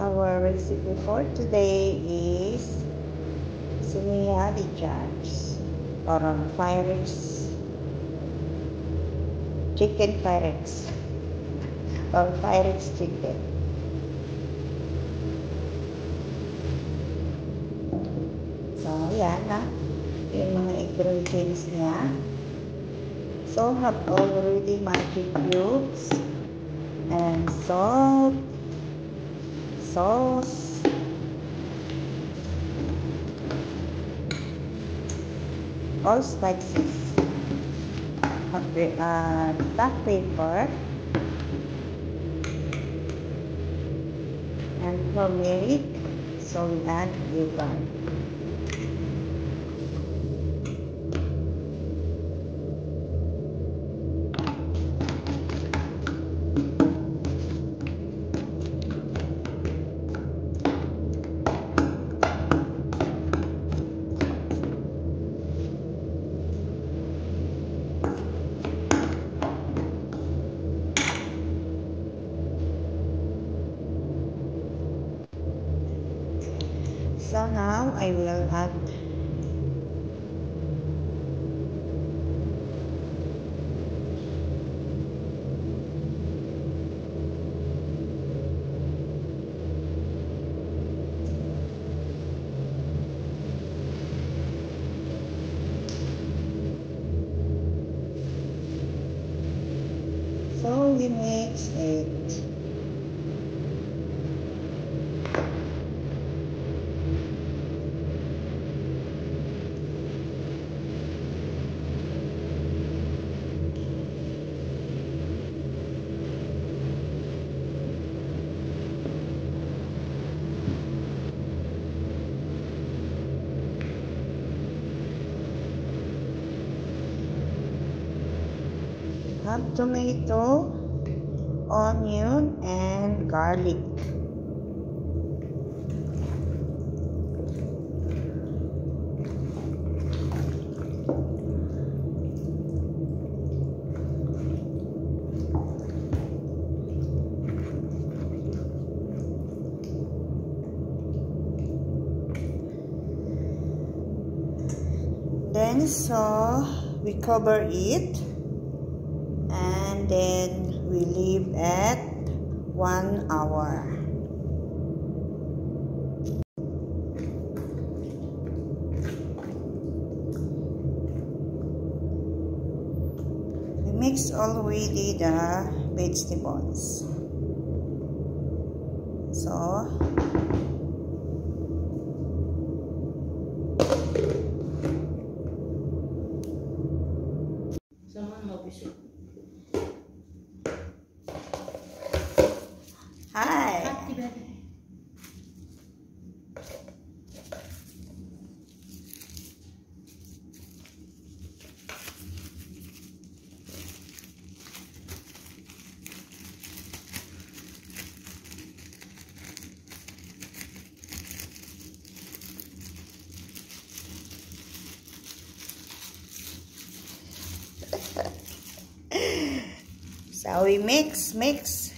Our recipe for today is Simiya Recharge or uh, Pyrex Chicken Pyrex or Pyrex Chicken. So, ayan na. Yung mga ingredients niya. So, have already magic cubes and salt, sauce, all spices, uh, black pepper, and turmeric, so we add vinegar. So now I will add So we mix it. Have tomato, onion, and garlic. Then so we cover it then we leave at one hour. We mix already the vegetables. So So we mix, mix.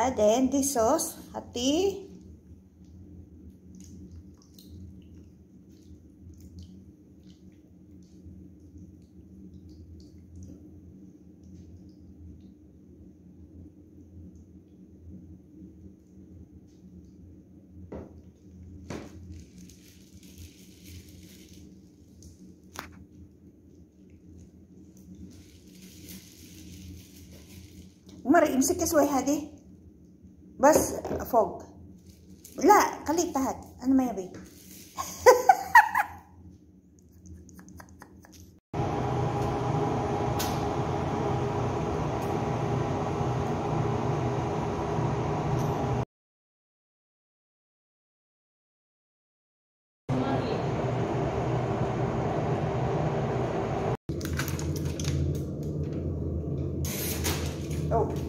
But then this sauce hati? Mari, imsik ya suai hadih. بس فوق لا خليك تحت انا ما يبي Oh.